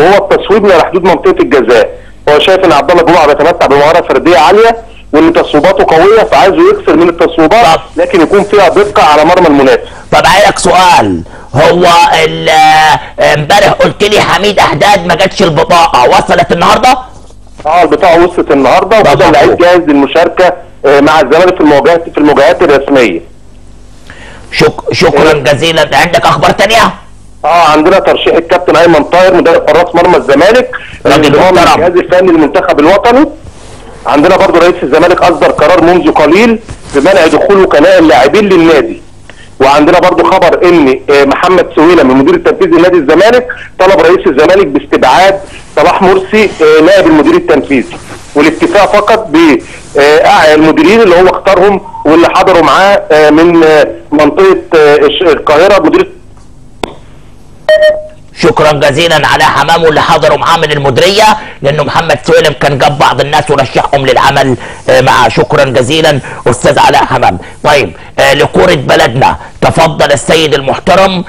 وهو التصويب من على حدود منطقة الجزاء. هو شايف إن عبد الله جمعة بيتمتع بمهارة فردية عالية وإن تصويباته قوية فعايزه يكسر من التصويبات. لكن يكون فيها دقة على مرمى المنافس. طب عايزك سؤال. هو آه، امبارح قلت لي حميد أحداد ما جاتش البطاقة. وصلت النهارده؟ آه البطاقة وصلت النهارده وكده مبروك. اللعيب جاهز للمشاركة آه، مع الزمالك في المواجهات في المواجهات الرسمية. شك شكرا إيه. جزيلا. عندك أخبار تانية؟ آه عندنا ترشيح الكابتن ايمن طاهر مدرب حراس مرمى الزمالك راجل محترم. الجهاز الفني للمنتخب الوطني. عندنا برضو رئيس الزمالك أصدر قرار منذ قليل بمنع دخول وكلاء اللاعبين للنادي. وعندنا برضو خبر إن آه، محمد سويلة من المدير التنفيذي لنادي الزمالك طلب رئيس الزمالك باستبعاد صلاح مرسي آه، نائب المدير التنفيذي. والاكتفاء فقط بالمديرين اللي هو اختارهم واللي حضروا معاه آه، من آه، منطقة آه، القاهرة مدير شكرا جزيلا على حمام واللي حضروا معاه من المديريه لأنه محمد سويلم كان جاب بعض الناس ورشحهم للعمل معاه شكرا جزيلا. أستاذ علاء حمام طيب آه، لكورة بلدنا تفضل السيد المحترم.